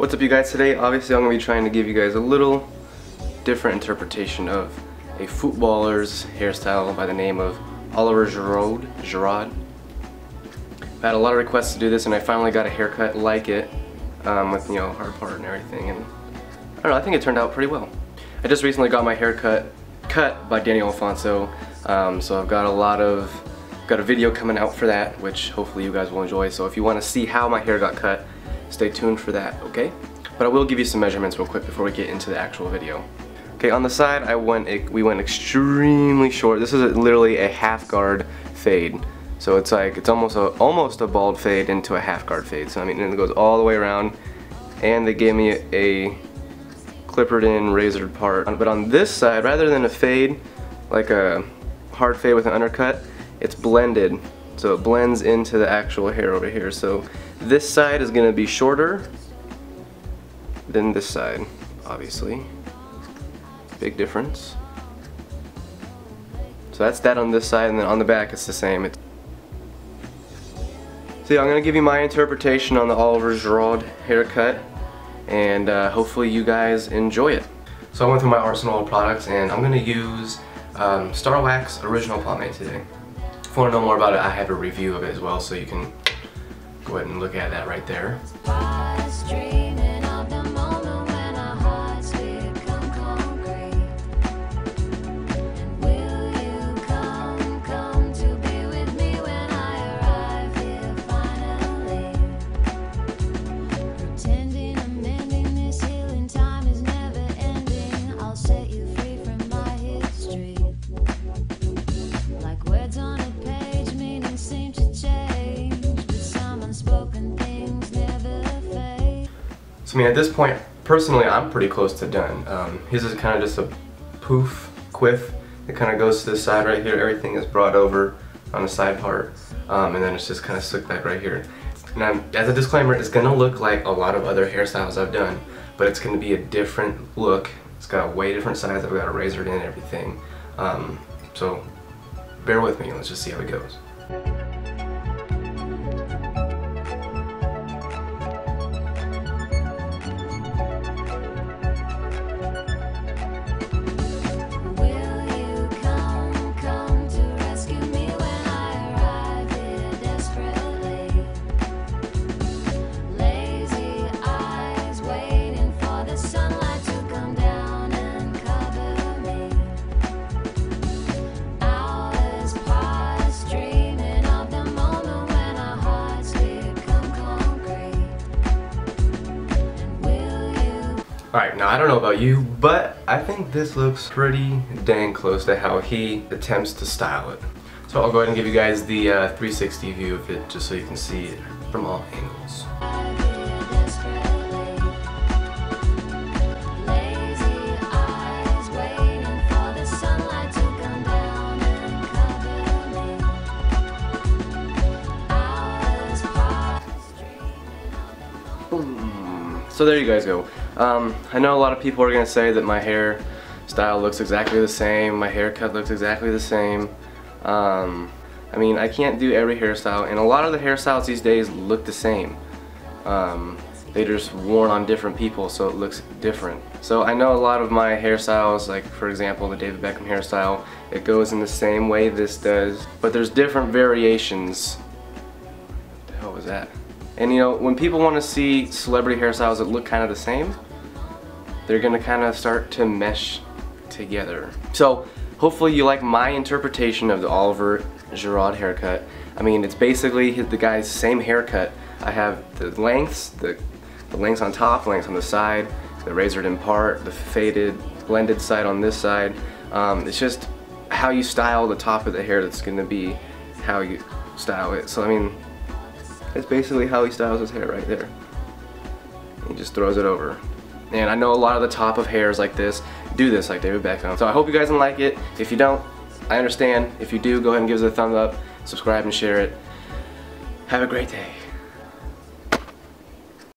What's up you guys today? Obviously I'm going to be trying to give you guys a little different interpretation of a footballer's hairstyle by the name of Oliver Giroud. Giroud. I had a lot of requests to do this and I finally got a haircut like it um, with you know hard part and everything and I don't know I think it turned out pretty well. I just recently got my haircut cut by Daniel Alfonso um, so I've got a lot of got a video coming out for that which hopefully you guys will enjoy so if you want to see how my hair got cut Stay tuned for that, okay? But I will give you some measurements real quick before we get into the actual video. Okay, on the side, I went we went extremely short. This is a, literally a half guard fade. So it's like, it's almost a, almost a bald fade into a half guard fade. So I mean, it goes all the way around. And they gave me a, a clippered in, razored part. But on this side, rather than a fade, like a hard fade with an undercut, it's blended. So it blends into the actual hair over here. So this side is going to be shorter than this side, obviously. Big difference. So that's that on this side, and then on the back it's the same. It's so yeah, I'm going to give you my interpretation on the Oliver Giroud haircut, and uh, hopefully you guys enjoy it. So I went through my arsenal of products, and I'm going to use um, Star Wax Original Pomade today. If you want to know more about it, I have a review of it as well, so you can go ahead and look at that right there. So I mean at this point, personally I'm pretty close to done. Um, his is kind of just a poof, quiff. It kind of goes to the side right here. Everything is brought over on the side part. Um, and then it's just kind of slicked back right here. Now, as a disclaimer, it's gonna look like a lot of other hairstyles I've done, but it's gonna be a different look. It's got a way different size. I've got a razor in and everything. Um, so bear with me. And let's just see how it goes. Alright, now I don't know about you, but I think this looks pretty dang close to how he attempts to style it. So I'll go ahead and give you guys the uh, 360 view of it just so you can see it from all angles. So there you guys go. Um, I know a lot of people are going to say that my hair style looks exactly the same, my haircut looks exactly the same. Um, I mean, I can't do every hairstyle, and a lot of the hairstyles these days look the same. Um, they're just worn on different people, so it looks different. So I know a lot of my hairstyles, like for example the David Beckham hairstyle, it goes in the same way this does, but there's different variations. What the hell was that? And you know, when people want to see celebrity hairstyles that look kind of the same, they're to kind of start to mesh together. So hopefully you like my interpretation of the Oliver Giroud haircut. I mean, it's basically the guy's same haircut. I have the lengths, the, the lengths on top, lengths on the side, the razored in part, the faded, blended side on this side. Um, it's just how you style the top of the hair that's to be how you style it. So I mean, it's basically how he styles his hair right there. He just throws it over. And I know a lot of the top of hairs like this do this like David Beckham. So I hope you guys like it. If you don't, I understand. If you do, go ahead and give us a thumbs up, subscribe and share it. Have a great day.